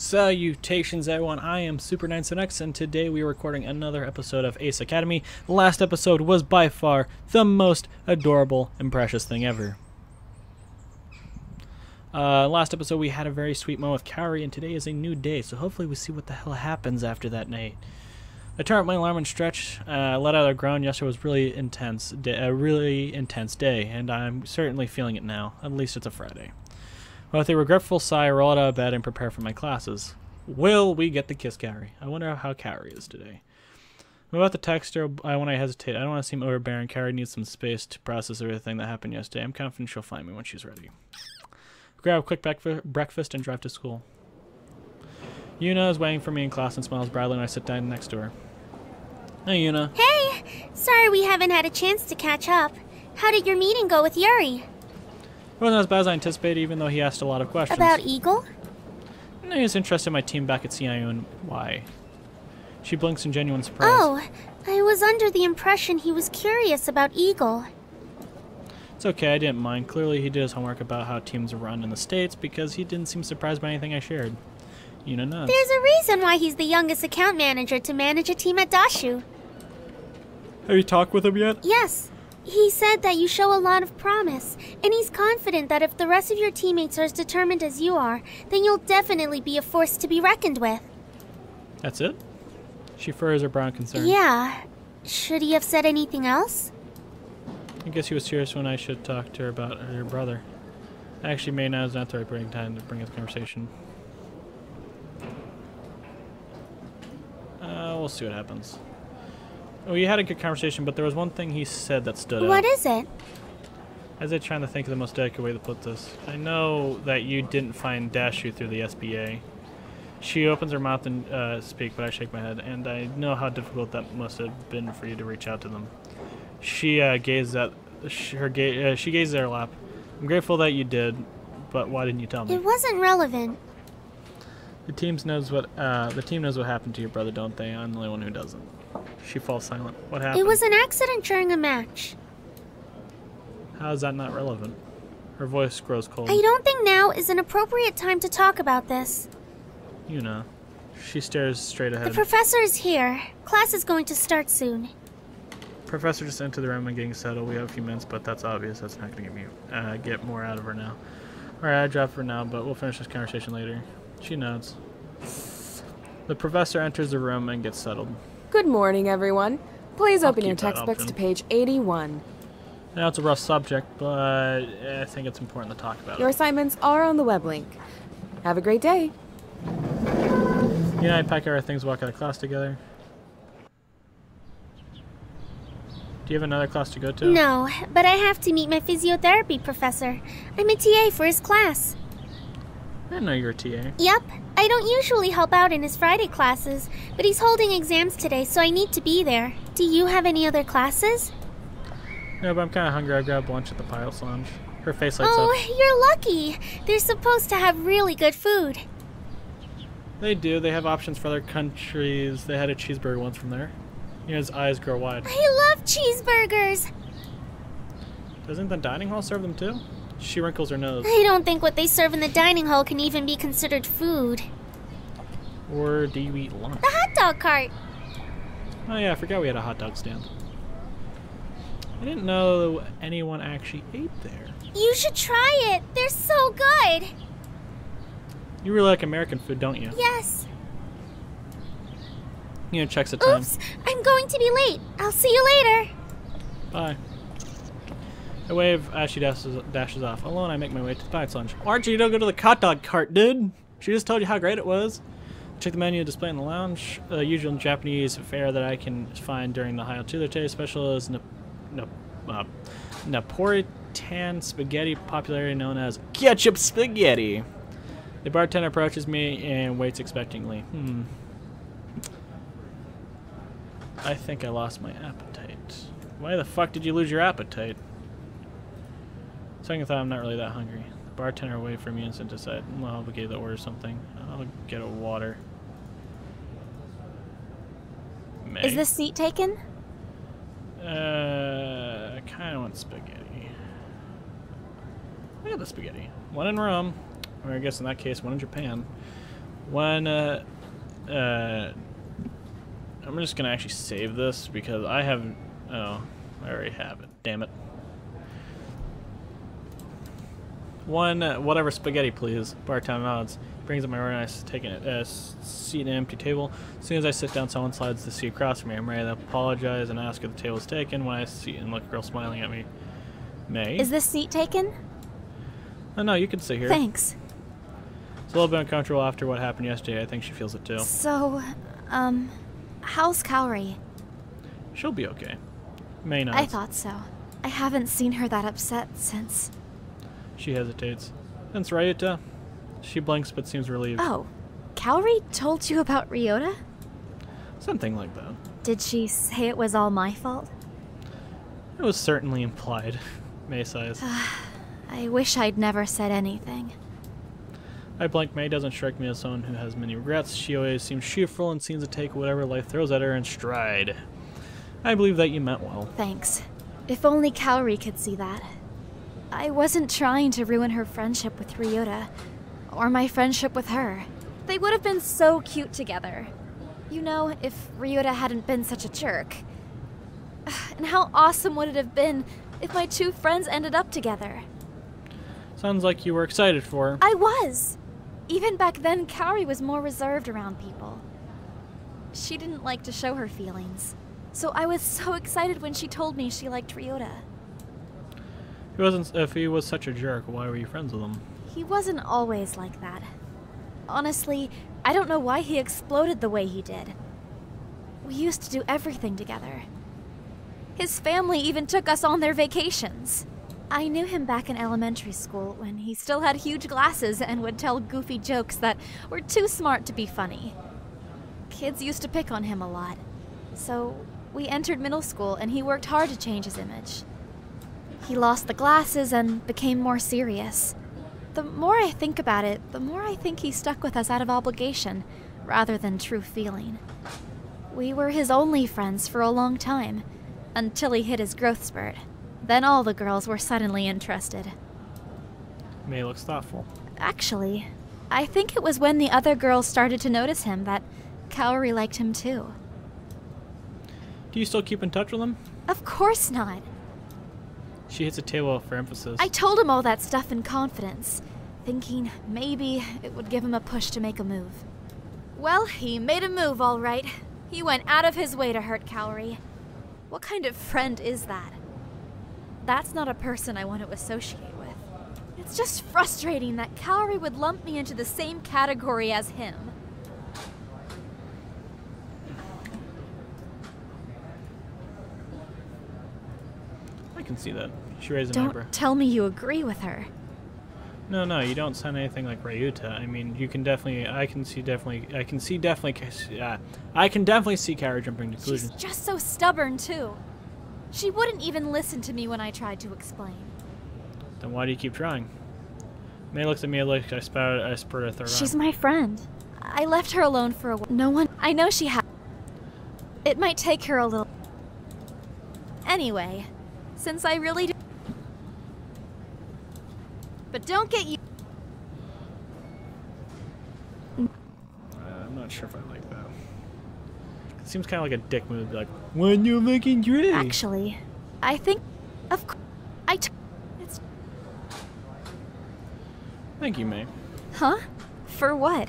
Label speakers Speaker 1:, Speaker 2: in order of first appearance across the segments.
Speaker 1: Salutations, everyone. I am Super 9x, and today we are recording another episode of Ace Academy. The last episode was by far the most adorable and precious thing ever. Uh, last episode, we had a very sweet moment with Kaori, and today is a new day, so hopefully we see what the hell happens after that night. I turned up my alarm and stretch. Uh, let out a groan. Yesterday was really intense, a really intense day, and I'm certainly feeling it now. At least it's a Friday. With a regretful sigh, I roll out of bed and prepare for my classes. Will we get to kiss Kaori? I wonder how Kaori is today. I'm about to text her I, when I hesitate. I don't want to seem overbearing. Kaori needs some space to process everything that happened yesterday. I'm confident she'll find me when she's ready. Grab a quick breakfast and drive to school. Yuna is waiting for me in class and smiles brightly when I sit down next to her. Hey, Yuna.
Speaker 2: Hey! Sorry we haven't had a chance to catch up. How did your meeting go with Yuri?
Speaker 1: It wasn't as bad as I anticipated, even though he asked a lot of questions.
Speaker 2: About Eagle?
Speaker 1: No, he was interested in my team back at CIU and why. She blinks in genuine surprise.
Speaker 2: Oh, I was under the impression he was curious about Eagle.
Speaker 1: It's okay, I didn't mind. Clearly, he did his homework about how teams are run in the States because he didn't seem surprised by anything I shared. You know, nods.
Speaker 2: There's a reason why he's the youngest account manager to manage a team at Dashu.
Speaker 1: Have you talked with him yet?
Speaker 2: Yes. He said that you show a lot of promise, and he's confident that if the rest of your teammates are as determined as you are, then you'll definitely be a force to be reckoned with.
Speaker 1: That's it? She furrows her brow concern.
Speaker 2: Yeah. Should he have said anything else?
Speaker 1: I guess he was curious when I should talk to her about her brother. Actually, May now is not the right time to bring up the conversation. Uh, we'll see what happens. We had a good conversation, but there was one thing he said that stood
Speaker 2: what
Speaker 1: out.
Speaker 2: What is it?
Speaker 1: As I trying to think of the most delicate way to put this. I know that you didn't find Dashu through the SBA. She opens her mouth and uh, speak, but I shake my head, and I know how difficult that must have been for you to reach out to them. She uh, gazes at her ga uh, she gazes at her lap. I'm grateful that you did, but why didn't you tell me?
Speaker 2: It wasn't relevant.
Speaker 1: The teams knows what uh, the team knows what happened to your brother, don't they? I'm the only one who doesn't. She falls silent. What happened?
Speaker 2: It was an accident during a match.
Speaker 1: How is that not relevant? Her voice grows cold.
Speaker 2: I don't think now is an appropriate time to talk about this.
Speaker 1: You know. She stares straight ahead.
Speaker 2: The professor is here. Class is going to start soon.
Speaker 1: Professor just entered the room and getting settled. We have a few minutes, but that's obvious. That's not going to get me uh, get more out of her now. All right, I drop her now, but we'll finish this conversation later. She nods. The professor enters the room and gets settled.
Speaker 3: Good morning, everyone. Please open your textbooks to page 81.
Speaker 1: Now it's a rough subject, but I think it's important to talk about
Speaker 3: Your
Speaker 1: it.
Speaker 3: assignments are on the web link. Have a great day.
Speaker 1: You and I pack our things, walk out of class together. Do you have another class to go to?
Speaker 2: No, but I have to meet my physiotherapy professor. I'm a TA for his class.
Speaker 1: I didn't know you're a TA.
Speaker 2: Yep. I don't usually help out in his Friday classes, but he's holding exams today, so I need to be there. Do you have any other classes?
Speaker 1: No, but I'm kind of hungry. I grabbed lunch at the Pilots Lounge. Her face lights
Speaker 2: oh,
Speaker 1: up.
Speaker 2: Oh, you're lucky. They're supposed to have really good food.
Speaker 1: They do. They have options for other countries. They had a cheeseburger once from there. You know, his eyes grow wide.
Speaker 2: I love cheeseburgers.
Speaker 1: Doesn't the dining hall serve them too? She wrinkles her nose.
Speaker 2: I don't think what they serve in the dining hall can even be considered food.
Speaker 1: Or do you eat lunch?
Speaker 2: The hot dog cart.
Speaker 1: Oh yeah, I forgot we had a hot dog stand. I didn't know anyone actually ate there.
Speaker 2: You should try it. They're so good.
Speaker 1: You really like American food, don't you?
Speaker 2: Yes.
Speaker 1: You know, checks the time.
Speaker 2: Oops, I'm going to be late. I'll see you later.
Speaker 1: Bye. I wave as she dashes, dashes off. Alone, I make my way to the Pilots Lounge. Archie, you don't go to the hot dog cart, dude. She just told you how great it was. Check the menu display in the lounge. The uh, usual Japanese fare that I can find during the High Today special is na na uh, Napolitan spaghetti, popularly known as ketchup spaghetti. The bartender approaches me and waits expectingly. Hmm. I think I lost my appetite. Why the fuck did you lose your appetite? Second thought, I'm not really that hungry. The bartender waited for me and decided, well, I'll get the order something. I'll get a water. Mei?
Speaker 2: Is this seat taken?
Speaker 1: Uh, I kind of want spaghetti. I got the spaghetti. One in Rome, or I guess in that case, one in Japan. One, uh, uh, I'm just gonna actually save this because I have, oh, I already have it, damn it. One, uh, whatever spaghetti, please. Bartown nods. Brings up my order and I take a uh, seat at an empty table. As soon as I sit down, someone slides the seat across from me. I'm ready to apologize and ask if the table is taken when I see and look girl smiling at me. Mei?
Speaker 4: Is this seat taken?
Speaker 1: oh, no, you can sit here.
Speaker 4: Thanks.
Speaker 1: It's a little bit uncomfortable after what happened yesterday. I think she feels it too.
Speaker 4: So, um, how's Kaori?
Speaker 1: She'll be okay. Mei not.
Speaker 4: I thought so. I haven't seen her that upset since.
Speaker 1: She hesitates. Since Ryota? She blinks but seems relieved.
Speaker 4: Oh, Kaori told you about Ryota?
Speaker 1: Something like that.
Speaker 4: Did she say it was all my fault?
Speaker 1: It was certainly implied. Mei sighs.
Speaker 4: Ah, I wish I'd never said anything.
Speaker 1: I blank Mei doesn't strike me as someone who has many regrets. She always seems cheerful and seems to take whatever life throws at her in stride. I believe that you meant well.
Speaker 4: Thanks. If only Kaori could see that. I wasn't trying to ruin her friendship with Ryota, or my friendship with her. They would have been so cute together. You know, if Ryota hadn't been such a jerk. And how awesome would it have been if my two friends ended up together?
Speaker 1: Sounds like you were excited for her.
Speaker 4: I was! Even back then, Kaori was more reserved around people. She didn't like to show her feelings. So I was so excited when she told me she liked Ryota.
Speaker 1: He wasn't if he was such a jerk, why were you friends with him?
Speaker 4: He wasn't always like that. Honestly, I don't know why he exploded the way he did. We used to do everything together. His family even took us on their vacations. I knew him back in elementary school when he still had huge glasses and would tell goofy jokes that were too smart to be funny. Kids used to pick on him a lot. So, we entered middle school and he worked hard to change his image. He lost the glasses and became more serious. The more I think about it, the more I think he stuck with us out of obligation, rather than true feeling. We were his only friends for a long time, until he hit his growth spurt. Then all the girls were suddenly interested.
Speaker 1: Mei looks thoughtful.
Speaker 4: Actually, I think it was when the other girls started to notice him that Kaori liked him too.
Speaker 1: Do you still keep in touch with him?
Speaker 4: Of course not.
Speaker 1: She hits a table for emphasis.
Speaker 4: I told him all that stuff in confidence, thinking maybe it would give him a push to make a move. Well, he made a move, all right. He went out of his way to hurt Kaori. What kind of friend is that? That's not a person I want to associate with. It's just frustrating that Kaori would lump me into the same category as him.
Speaker 1: I can see that. She raised an
Speaker 4: Don't
Speaker 1: eyebrow.
Speaker 4: tell me you agree with her.
Speaker 1: No, no, you don't sound anything like Ryota. I mean, you can definitely, I can see definitely, I can see definitely, uh, I can definitely see Kaori jumping to conclusions.
Speaker 4: She's just so stubborn, too. She wouldn't even listen to me when I tried to explain.
Speaker 1: Then why do you keep trying? Mei looks at me like I spouted, I spurted a third
Speaker 4: She's
Speaker 1: round.
Speaker 4: my friend. I left her alone for a while. No one. I know she has. It might take her a little. Anyway, since I really do. But don't get you.
Speaker 1: Uh, I'm not sure if I like that. It seems kind of like a dick move, like, when you're making drink.
Speaker 4: Actually, I think. Of course. I. T- it's.
Speaker 1: Thank you, Mei.
Speaker 4: Huh? For what?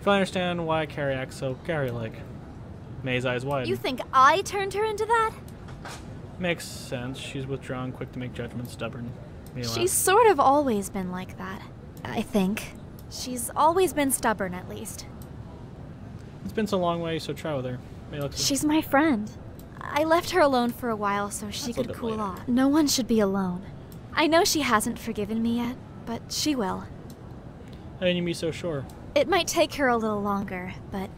Speaker 1: If I understand why Kaori acts so Kaori-like. Mei's eyes wide.
Speaker 4: You think I turned her into that?
Speaker 1: Makes sense. She's withdrawn, quick to make judgments, stubborn.
Speaker 4: She's sort of always been like that. I think. She's always been stubborn, at least.
Speaker 1: It's been so long way, so try with her.
Speaker 4: She's my friend. I left her alone for a while so she
Speaker 1: That's
Speaker 4: could cool
Speaker 1: later.
Speaker 4: off. No one should be alone. I know she hasn't forgiven me yet, but she will.
Speaker 1: How can you be so sure?
Speaker 4: It might take her a little longer, but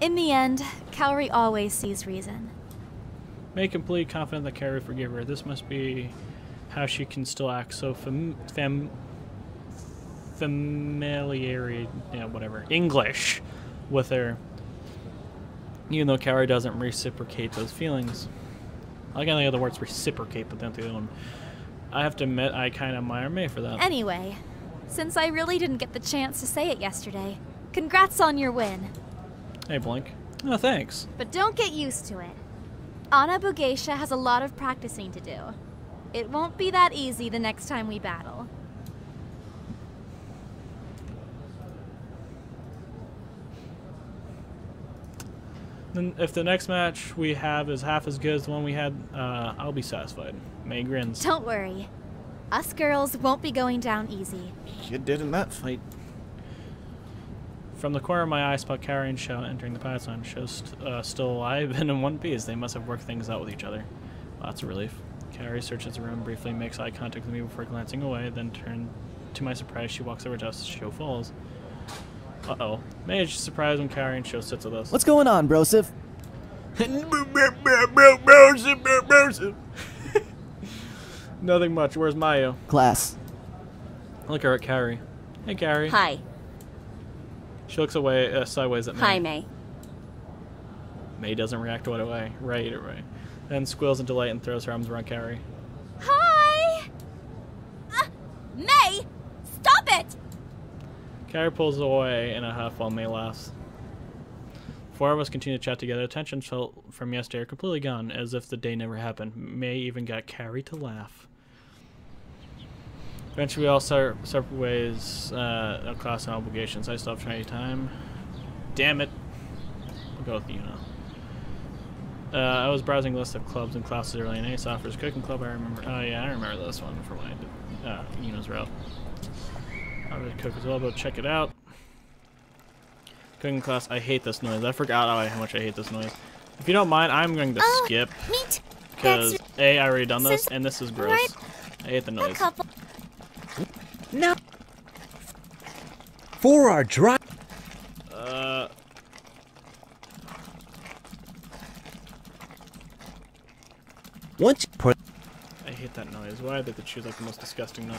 Speaker 4: in the end, Kaori always sees reason.
Speaker 1: Mei complete confident that Kaori will forgive her. This must be how she can still act so fam, fam familiar, yeah, whatever, English with her, even though Kaori doesn't reciprocate those feelings. I like of the words reciprocate, but then the other one. I have to admit, I kind of admire Mei for that.
Speaker 4: Anyway, since I really didn't get the chance to say it yesterday, Congrats on your win.
Speaker 1: Hey, Blink. Oh, thanks.
Speaker 4: But don't get used to it. Onna Bugeisha has a lot of practicing to do. It won't be that easy the next time we battle.
Speaker 1: Then if the next match we have is half as good as the one we had, uh, I'll be satisfied. Mei grins.
Speaker 4: Don't worry. Us girls won't be going down easy.
Speaker 1: You did in that fight. From the corner of my eye, I spot Kaori and Shell entering the pilot line. Shell's st uh, still alive and in one piece. They must have worked things out with each other. Lots of relief. Kaori searches the room, briefly makes eye contact with me before glancing away, then turn to my surprise, she walks over to us. Sho falls. Uh-oh. Mei is surprised when Kaori and Sho sits with us.
Speaker 5: What's going on, Brosif?
Speaker 1: Nothing much. Where's Mayu?
Speaker 5: Class.
Speaker 1: Look her at Kaori. Hey, Kaori.
Speaker 6: Hi.
Speaker 1: She looks away, uh, sideways at me.
Speaker 6: Hi, Mei.
Speaker 1: Mei doesn't react right away. Right away. Then squeals in delight and throws her arms around Kaori.
Speaker 4: Hi! Uh, Mei! Stop it!
Speaker 1: Kaori pulls away in a huff while Mei laughs. Four of us continue to chat together. Tension felt from yesterday are completely gone, as if the day never happened. Mei even got Kaori to laugh. Eventually, we all start separate ways uh, of class and obligations. I still have time. Damn it. I'll go with you now. Uh, I was browsing a list of clubs and classes early in Ace offers cooking club. I remember. Oh yeah, I remember this one from when I did uh, Yuna's route. I would cook as well, but check it out. Cooking class. I hate this noise. I forgot how, much I hate this noise. If you don't mind, I'm going to
Speaker 4: Oh,
Speaker 1: skip because a I already done this and this is gross. I hate the noise.
Speaker 4: couple.
Speaker 7: No. For our drive.
Speaker 1: Uh,
Speaker 7: Once you put
Speaker 1: I hate that noise. Why did they choose like the most disgusting noise?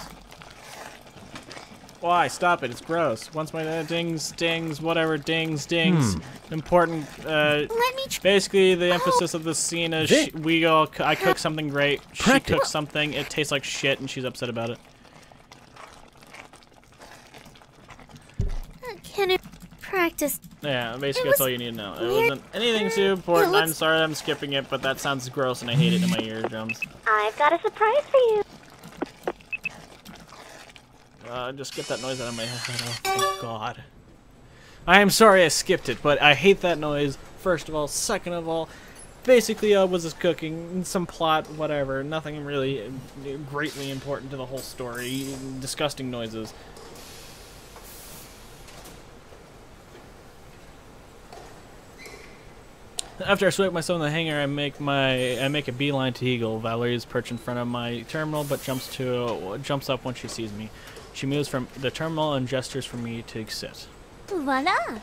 Speaker 1: Why? Stop it. It's gross. Once my uh, dings, dings, whatever, dings, dings. Important. Uh,
Speaker 4: Let me
Speaker 1: basically, the emphasis of this scene is
Speaker 7: Thi-
Speaker 1: she, we all. I cook something great. She
Speaker 7: Practice.
Speaker 1: cooks something. It tastes like shit, and she's upset about it.
Speaker 4: Can I practice?
Speaker 1: Yeah, basically that's all you need to know. It
Speaker 4: weird.
Speaker 1: wasn't anything too important.
Speaker 4: It
Speaker 1: I'm sorry I'm skipping it, but that sounds gross, and I hate it in my eardrums.
Speaker 8: I've got a surprise for you.
Speaker 1: Uh, just get that noise out of my head. Oh, God. I am sorry I skipped it, but I hate that noise, first of all. Second of all, basically, uh, was just cooking, some plot, whatever. Nothing really greatly important to the whole story. Disgusting noises. After I swipe myself in the hangar, I make my I make a beeline to Eagle. Valerie is perched in front of my terminal, but jumps to jumps up when she sees me. She moves from the terminal and gestures for me to sit.
Speaker 8: Voila!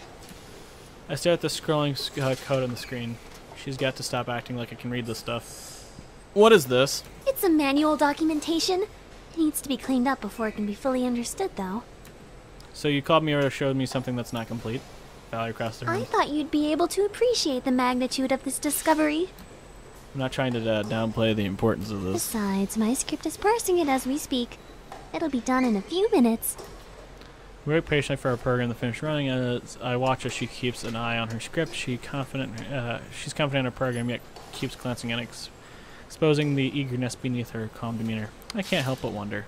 Speaker 1: I stare at the scrolling s- uh, code on the screen. She's got to stop acting like I can read this stuff. What is this?
Speaker 8: It's a manual documentation. It needs to be cleaned up before it can be fully understood, though.
Speaker 1: So you called me or showed me something that's not complete. Valerie across the room.
Speaker 8: I thought you'd be able to appreciate the magnitude of this discovery.
Speaker 1: I'm not trying to uh, downplay the importance of this.
Speaker 8: Besides, my script is parsing it as we speak. It'll be done in a few minutes.
Speaker 1: We wait patiently for our program to finish running. As I watch as she keeps an eye on her script, she confident. Uh, she's confident in her program, yet keeps glancing at it, ex- exposing the eagerness beneath her calm demeanor. I can't help but wonder,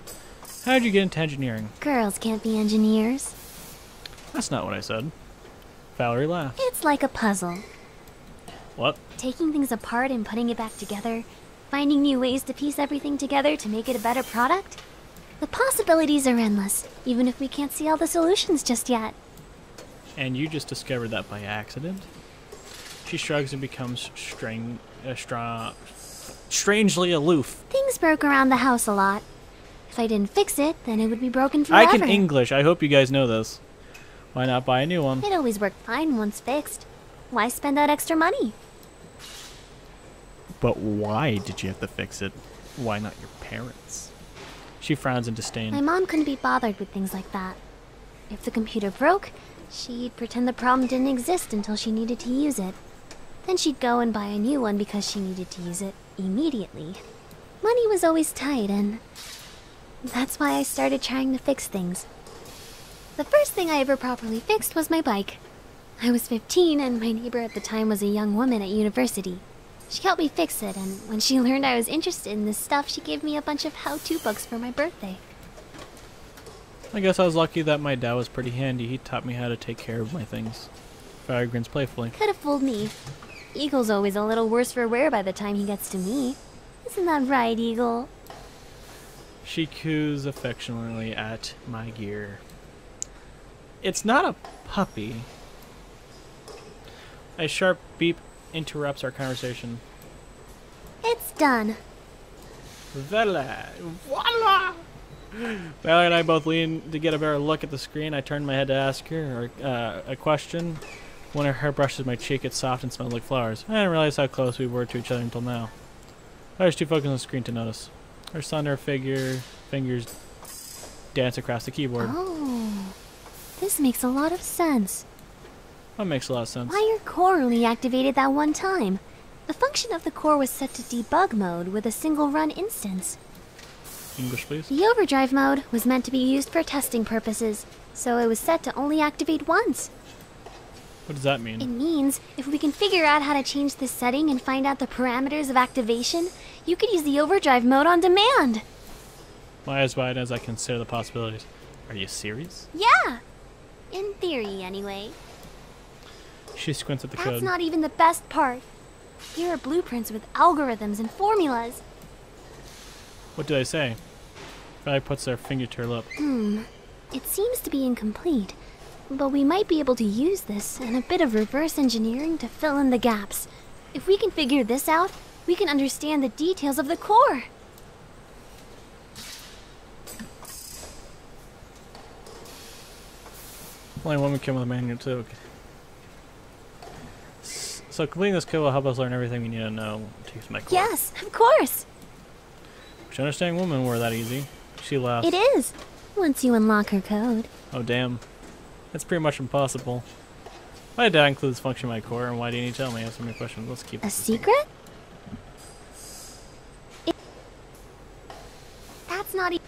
Speaker 1: how did you get into engineering?
Speaker 8: Girls can't be engineers.
Speaker 1: That's not what I said. Valerie laughed.
Speaker 8: It's like a puzzle.
Speaker 1: What?
Speaker 8: Taking things apart and putting it back together, finding new ways to piece everything together to make it a better product. The possibilities are endless, even if we can't see all the solutions just yet.
Speaker 1: And you just discovered that by accident? She shrugs and becomes string, uh, stra- strangely aloof.
Speaker 8: Things broke around the house a lot. If I didn't fix it, then it would be broken forever.
Speaker 1: I can English. I hope you guys know this. Why not buy a new one?
Speaker 8: It always worked fine once fixed. Why spend that extra money?
Speaker 1: But why did you have to fix it? Why not your parents? She frowns in disdain.
Speaker 8: My mom couldn't be bothered with things like that. If the computer broke, she'd pretend the problem didn't exist until she needed to use it. Then she'd go and buy a new one because she needed to use it immediately. Money was always tight, and that's why I started trying to fix things. The first thing I ever properly fixed was my bike. I was 15 and my neighbor at the time was a young woman at university. She helped me fix it, and when she learned I was interested in this stuff, she gave me a bunch of how-to books for my birthday.
Speaker 1: I guess I was lucky that my dad was pretty handy. He taught me how to take care of my things. Valerie grins playfully.
Speaker 8: Could have fooled me. Eagle's always a little worse for wear by the time he gets to me. Isn't that right, Eagle?
Speaker 1: She coos affectionately at my gear. It's not a puppy. A sharp beep interrupts our conversation.
Speaker 8: It's done.
Speaker 1: Voila! Voila! Valerie and I both lean to get a better look at the screen. I turn my head to ask her uh, a question. When her hair brushes my cheek, it's soft and smells like flowers. I didn't realize how close we were to each other until now. I was too focused on the screen to notice. Her slender figure, fingers dance across the keyboard.
Speaker 8: Oh, this makes a lot of sense.
Speaker 1: That makes a lot of sense.
Speaker 8: Why your core only activated that one time? The function of the core was set to debug mode with a single run instance.
Speaker 1: English, please.
Speaker 8: The overdrive mode was meant to be used for testing purposes, so it was set to only activate once.
Speaker 1: What does that mean?
Speaker 8: It means if we can figure out how to change this setting and find out the parameters of activation, you could use the overdrive mode on demand.
Speaker 1: My eyes wide as I consider the possibilities. Are you serious?
Speaker 8: Yeah! In theory, anyway.
Speaker 1: She squints at the
Speaker 8: That's
Speaker 1: code.
Speaker 8: not even the best part. Here are blueprints with algorithms and formulas.
Speaker 1: What do they say? Valerie puts their finger to her lip.
Speaker 8: Hmm. It seems to be incomplete, but we might be able to use this and a bit of reverse engineering to fill in the gaps. If we can figure this out, we can understand the details of the core.
Speaker 1: Only one came with a manual too. S- So completing this code will help us learn everything we need to know to use my core.
Speaker 8: Yes, of course.
Speaker 1: Which understanding women were that easy. She laughed.
Speaker 8: It is. Once you unlock her code.
Speaker 1: Oh damn. That's pretty much impossible. Why did that include this function in my core and why didn't you tell me? I have so many questions. Let's keep
Speaker 8: A secret? It- That's not e-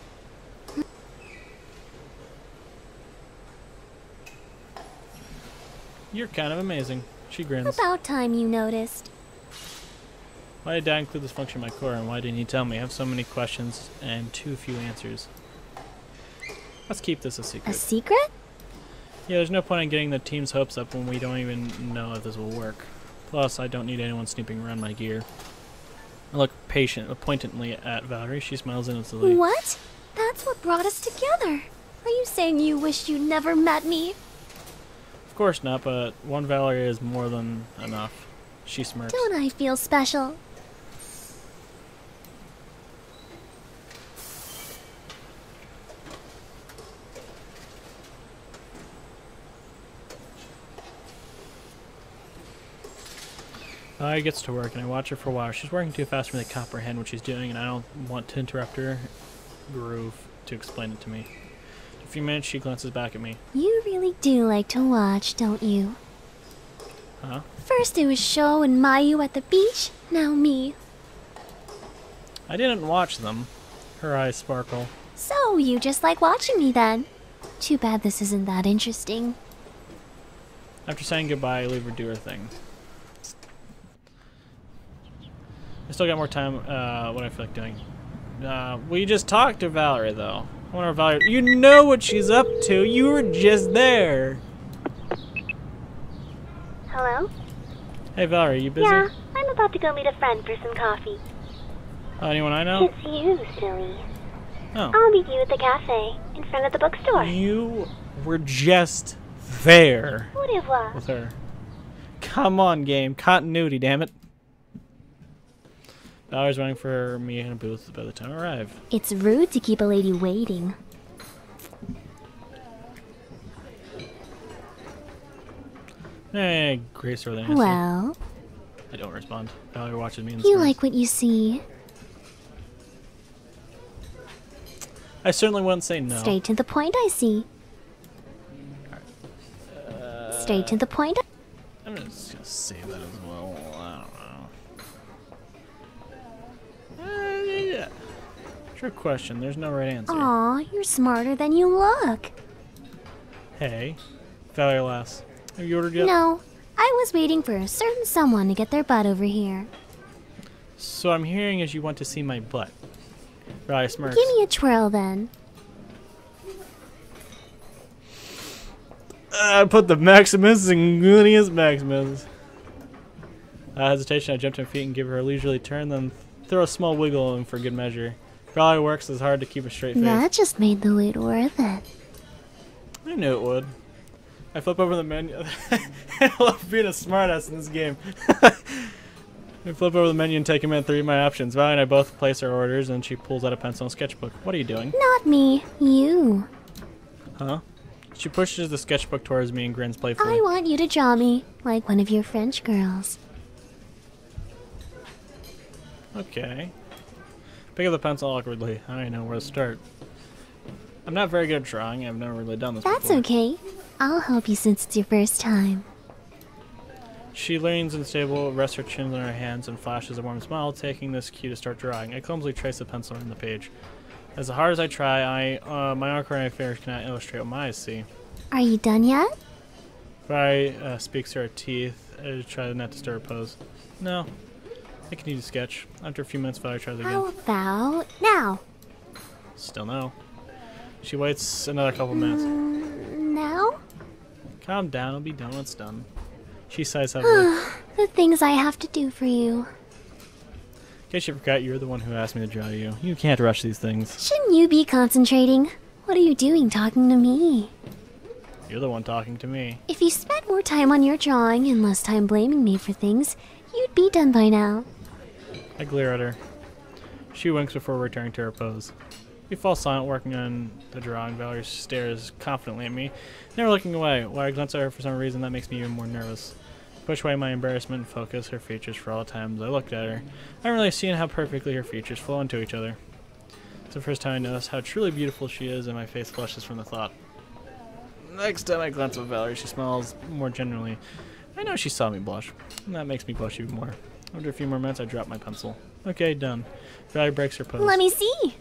Speaker 1: You're kind of amazing. She grins.
Speaker 8: about time you noticed.
Speaker 1: Why did Dad include this function in my core, and why didn't he tell me? I have so many questions and too few answers. Let's keep this a secret.
Speaker 8: A
Speaker 1: secret.
Speaker 8: secret?
Speaker 1: yeah, there's no point in getting the team's hopes up when we don't even know if this will work. Plus, I don't need anyone snooping around my gear. I look patient, pointedly at Valerie. She smiles innocently.
Speaker 8: What? That's what brought us together. Are you saying you wish you never met me?
Speaker 1: Of course not, but one Valerie is more than enough. She smirks.
Speaker 8: Don't I feel special?
Speaker 1: Uh, I gets to work and I watch her for a while. She's working too fast for me to comprehend what she's doing, and I don't want to interrupt her groove to explain it to me. Few minutes, she glances back at me.
Speaker 8: You really do like to watch, don't you?
Speaker 1: Huh?
Speaker 8: First it was Sho and Mayu at the beach, now me.
Speaker 1: I didn't watch them. Her eyes sparkle.
Speaker 8: So you just like watching me then? Too bad this isn't that interesting.
Speaker 1: After saying goodbye, I leave her do her thing. I still got more time. Uh, what I feel like doing. Uh, we just talked to Valerie, though. I wonder if Valerie. You know what she's up to. You were just there.
Speaker 8: Hello?
Speaker 1: Hey, Valerie, you busy?
Speaker 8: Yeah, I'm about to go meet a friend for some coffee.
Speaker 1: Uh, anyone I know?
Speaker 8: It's you, silly.
Speaker 1: Oh.
Speaker 8: I'll meet you at the cafe, in front of the bookstore.
Speaker 1: You were just there
Speaker 8: Whatever.
Speaker 1: with her. Come on, game. Continuity, damn it. Valerie's waiting for me and a booth by the time I arrive.
Speaker 8: It's rude to keep a lady waiting.
Speaker 1: Hey, Grace or the answer.
Speaker 8: Well,
Speaker 1: I don't respond. Valerie watches me in the
Speaker 8: you like what you see.
Speaker 1: I certainly wouldn't say no.
Speaker 8: Stay to the point, I see. Stay to the point.
Speaker 1: I'm just gonna say that as well. I don't know. Uh, yeah. Trick question. There's no right answer.
Speaker 8: Aw, you're smarter than you look.
Speaker 1: Hey. Valerie Lass. Have you ordered yet?
Speaker 8: No, I was waiting for a certain someone to get their butt over here.
Speaker 1: So I'm hearing as you want to see my butt. Valerie smirks.
Speaker 8: Give me a twirl then.
Speaker 1: I put the Maximus and Gunius Maximus. Uh, hesitation, I jumped to my feet and gave her a leisurely turn, then throw a small wiggle in for good measure. Probably works as hard to keep a straight face.
Speaker 8: That just made the wait worth it.
Speaker 1: I knew it would. I flip over the menu. I love being a smartass in this game. I flip over the menu and take a minute to read my options. Val and I both place our orders, and she pulls out a pencil and sketchbook. What are you doing?
Speaker 8: Not me, you.
Speaker 1: Huh? She pushes the sketchbook towards me and grins playfully.
Speaker 8: I want you to draw me like one of your French girls.
Speaker 1: Okay. Pick up the pencil awkwardly. I don't know where to start. I'm not very good at drawing. I've never really done this
Speaker 8: That's
Speaker 1: before.
Speaker 8: okay. I'll help you since it's your first time.
Speaker 1: She leans in the table, rests her chin on her hands, and flashes a warm smile, taking this cue to start drawing. I clumsily trace the pencil on the page. As hard as I try, I uh, my uncoordinated fingers cannot illustrate what my eyes see.
Speaker 8: Are you done yet?
Speaker 1: Vari uh, speaks through her teeth. I try not to stir her pose. No. I can use a sketch. After a few minutes, Vari tries again.
Speaker 8: How about now?
Speaker 1: Still no. She waits another couple minutes.
Speaker 8: Mm, now?
Speaker 1: Calm down, it'll be done when it's done. She sighs heavily.
Speaker 8: The things I have to do for you.
Speaker 1: In case you forgot, you're the one who asked me to draw you. You can't rush these things.
Speaker 8: Shouldn't you be concentrating? What are you doing talking to me?
Speaker 1: You're the one talking to me.
Speaker 8: If you spent more time on your drawing and less time blaming me for things, you'd be done by now.
Speaker 1: I glare at her. She winks before returning to her pose. We fall silent, working on the drawing. Valerie stares confidently at me, never looking away. While I glance at her for some reason, that makes me even more nervous. Push away my embarrassment and focus her features for all the times I looked at her. I haven't really seen how perfectly her features flow into each other. It's the first time I notice how truly beautiful she is, and my face flushes from the thought. Next time I glance at Valerie, she smiles more genuinely. I know she saw me blush, and that makes me blush even more. After a few more minutes, I drop my pencil. Okay, done. Valerie breaks her pose.
Speaker 8: Let me see.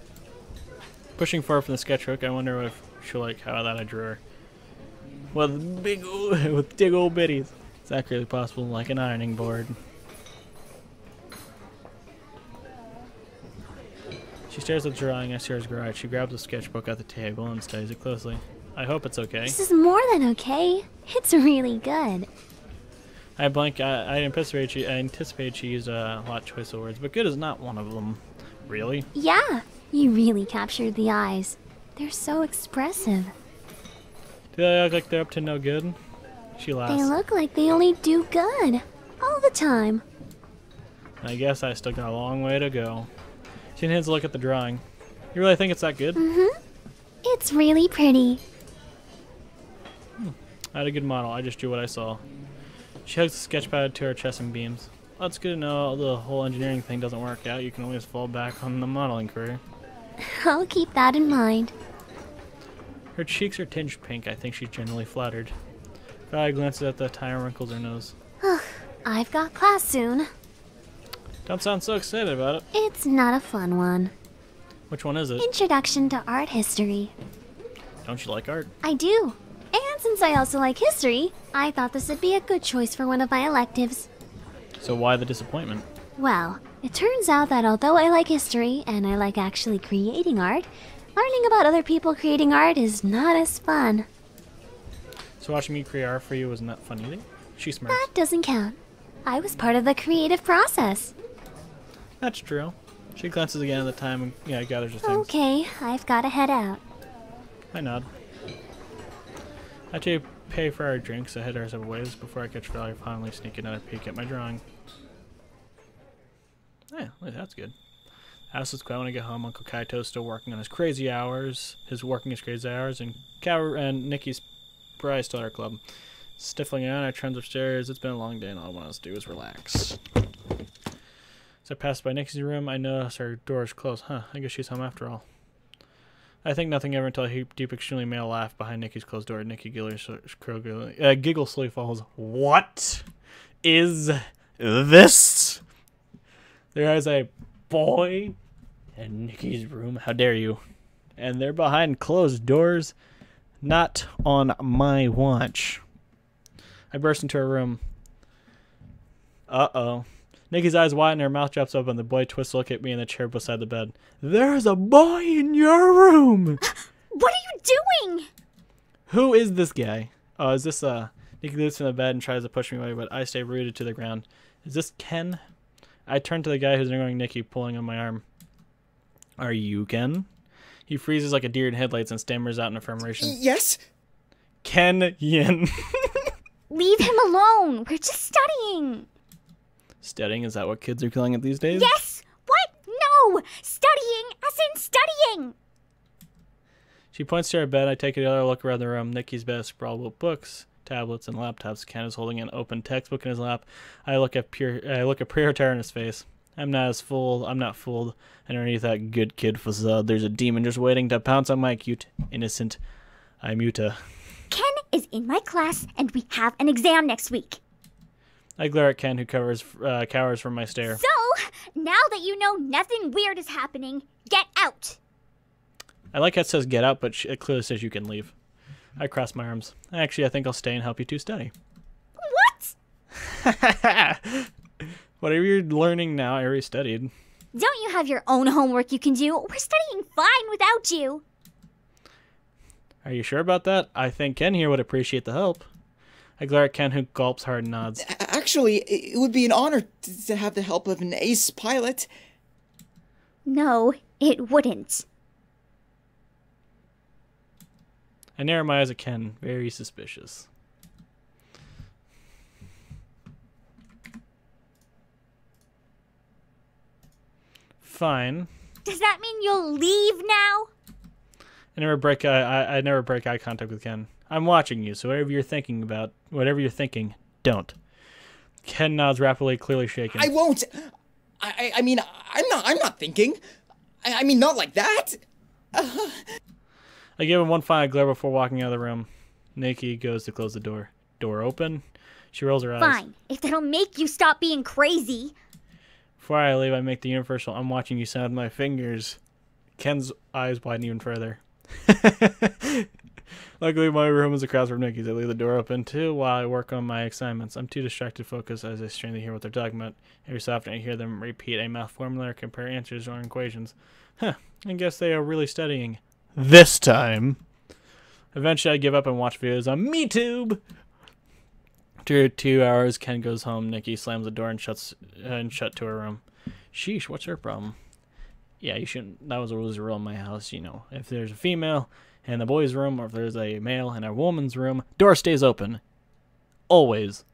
Speaker 1: Pushing forward from the sketchbook, I wonder if she'll like how that I drew her. With big, ol- with big old bitties. It's accurately possible, like an ironing board. She stares at the drawing. I see her garage. She grabs a sketchbook at the table and studies it closely. I hope it's okay.
Speaker 8: This is more than okay. It's really good.
Speaker 1: I blank. I, I anticipate she. I anticipate she used a lot of choice of words, but good is not one of them. Really?
Speaker 8: Yeah, you really captured the eyes. They're so expressive.
Speaker 1: Do they look like they're up to no good? She laughs.
Speaker 8: They look like they only do good. All the time.
Speaker 1: I guess I still got a long way to go. She hands a look at the drawing. You really think it's that good?
Speaker 8: Mm-hmm. It's really pretty.
Speaker 1: I had a good model. I just drew what I saw. She hugs the sketch pad to her chest and beams. Well, it's good to know the whole engineering thing doesn't work out. You can always fall back on the modeling career.
Speaker 8: I'll keep that in mind.
Speaker 1: Her cheeks are tinged pink. I think she's genuinely flattered. Valerie glances at the tire wrinkles her nose.
Speaker 8: I've got class soon.
Speaker 1: Don't sound so excited about it.
Speaker 8: It's not a fun one.
Speaker 1: Which one is it?
Speaker 8: Introduction to art history.
Speaker 1: Don't you like art?
Speaker 8: I do. And since I also like history, I thought this would be a good choice for one of my electives.
Speaker 1: So why the disappointment?
Speaker 8: Well, it turns out that although I like history and I like actually creating art, learning about other people creating art is not as fun.
Speaker 1: So watching me create art for you wasn't that fun either? She smirks.
Speaker 8: That doesn't count. I was part of the creative process.
Speaker 1: That's true. She glances again at the time and yeah, gathers her things.
Speaker 8: Okay, I've got to head out.
Speaker 1: I nod. I take pay for our drinks ahead of our several ways before I catch Valerie finally sneak another peek at my drawing. Yeah, that's good. House is quiet when I get home. Uncle Kaito's still working on his crazy hours, his working his crazy hours, and Cow and Nikki's prize still at our club. Stifling out, I trends upstairs. It's been a long day, and all I want to do is relax. As I pass by Nikki's room, I notice her door is closed. Huh, I guess she's home after all. I think nothing ever until a deep, extremely male laugh behind Nikki's closed door. Nikki giggles, uh, giggle slowly follows. What is this? There is a boy in Nikki's room. How dare you? And they're behind closed doors. Not on my watch. I burst into her room. Uh oh. Nikki's eyes widen and her mouth drops open. The boy twists to look at me in the chair beside the bed. There's a boy in your room!
Speaker 5: What are you doing?
Speaker 1: Who is this guy? Oh, is this uh Nikki leaps from the bed and tries to push me away, but I stay rooted to the ground. Is this Ken? I turn to the guy who's ignoring Nikki, pulling on my arm. Are you Ken? He freezes like a deer in headlights and stammers out in affirmation.
Speaker 6: Yes?
Speaker 1: Ken Yin.
Speaker 5: Leave him alone. We're just studying.
Speaker 1: Studying, is that what kids are calling it these days?
Speaker 5: Yes. What? No. Studying as in studying.
Speaker 1: She points to her bed. I take another look around the room. Nikki's bed is sprawled with books, tablets, and laptops. Ken is holding an open textbook in his lap. I look at pure. I look at pure terror in his face. I'm not as fooled. I'm not fooled. Underneath that good kid facade, there's a demon just waiting to pounce on my cute, innocent imouto.
Speaker 5: Ken is in my class, and we have an exam next week.
Speaker 1: I glare at Ken, who covers uh, cowers from my stare.
Speaker 5: So, now that you know nothing weird is happening, get out.
Speaker 1: I like how it says get out, but it clearly says you can leave. I cross my arms. Actually, I think I'll stay and help you two study.
Speaker 5: What?
Speaker 1: Whatever you're learning now, I already studied.
Speaker 5: Don't you have your own homework you can do? We're studying fine without you.
Speaker 1: Are you sure about that? I think Ken here would appreciate the help. I glare at Ken, who gulps hard and nods.
Speaker 6: Actually, it it would be an honor to have the help of an ace pilot.
Speaker 5: No, it wouldn't.
Speaker 1: I narrow my eyes at Ken, very suspicious. Fine.
Speaker 5: Does that mean you'll leave now?
Speaker 1: I never break eye, I, I never break eye contact with Ken. I'm watching you, so whatever you're thinking about, whatever you're thinking, don't. Ken nods rapidly, clearly shaken.
Speaker 6: I won't. I, I, I mean, I'm not. I'm not thinking. I, I mean, not like that.
Speaker 1: I give him one final glare before walking out of the room. Nikki goes to close the door. Door open. She rolls her eyes.
Speaker 5: Fine, if that'll make you stop being crazy.
Speaker 1: Before I leave, I make the universal I'm watching you sound with my fingers. Ken's eyes widen even further. Luckily, my room is across from Nikki's. I leave the door open too while I work on my assignments. I'm too distracted to focus as I strain to hear what they're talking about. Every so often, I hear them repeat a math formula or compare answers or equations. Huh, I guess they are really studying. This time. Eventually, I give up and watch videos on MeTube. After two hours, Ken goes home. Nikki slams the door and shuts uh, and shut to her room. Sheesh, what's her problem? Yeah, you shouldn't. That was always a rule in my house. You know, if there's a female in the boys' room, or if there's a male in a woman's room, door stays open. Always.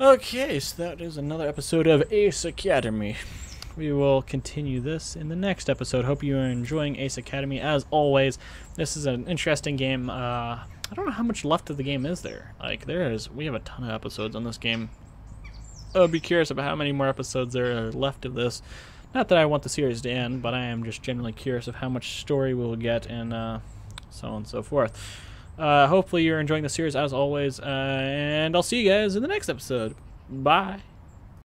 Speaker 1: Okay, so that is another episode of Ace Academy. We will continue this in the next episode. Hope you are enjoying Ace Academy. As always, this is an interesting game. Uh, I don't know how much left of the game is there. Like, there is. We have a ton of episodes on this game. I'll be curious about how many more episodes there are left of this. Not that I want the series to end, but I am just generally curious of how much story we will get and uh, so on and so forth. Uh, hopefully you're enjoying the series as always, uh, and I'll see you guys in the next episode. Bye.